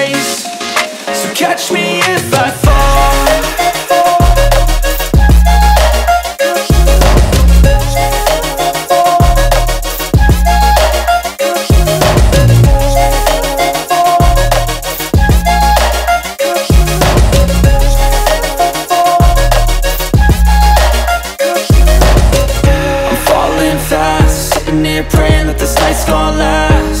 So catch me if I fall. I'm falling fast Sitting here praying that this night's gonna last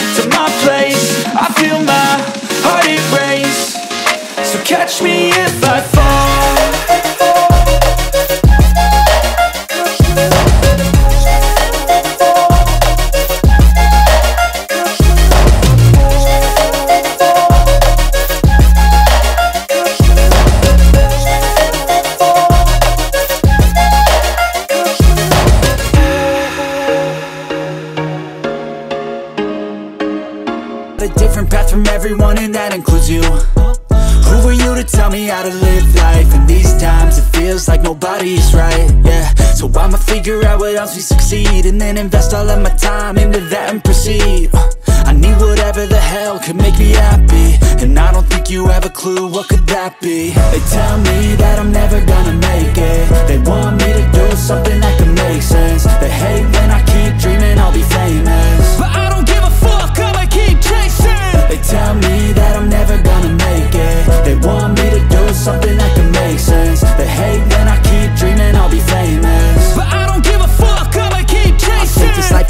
catch me if I fall A different path from everyone and that includes you Who are you to tell me how to live life? In these times it feels like nobody's right, yeah. So I'ma figure out what else we succeed And then invest all of my time into that and proceed. Uh, I need whatever the hell could make me happy. And I don't think you have a clue what could that be. They tell me that I'm never gonna make it. They want me to do something that can make sense. They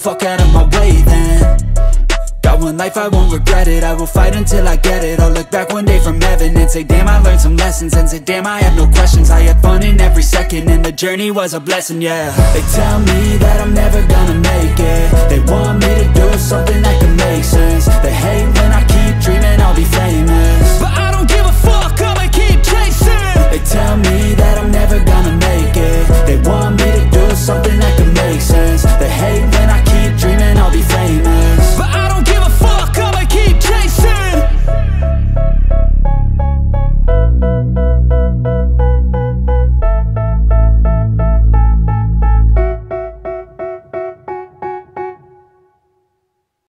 fuck out of my way then. Got one life, I won't regret it. I will fight until I get it. I'll look back one day from heaven And say, damn, I learned some lessons. And say, damn, I have no questions. I had fun in every second. And the journey was a blessing, yeah. They tell me that I'm never gonna make it. They want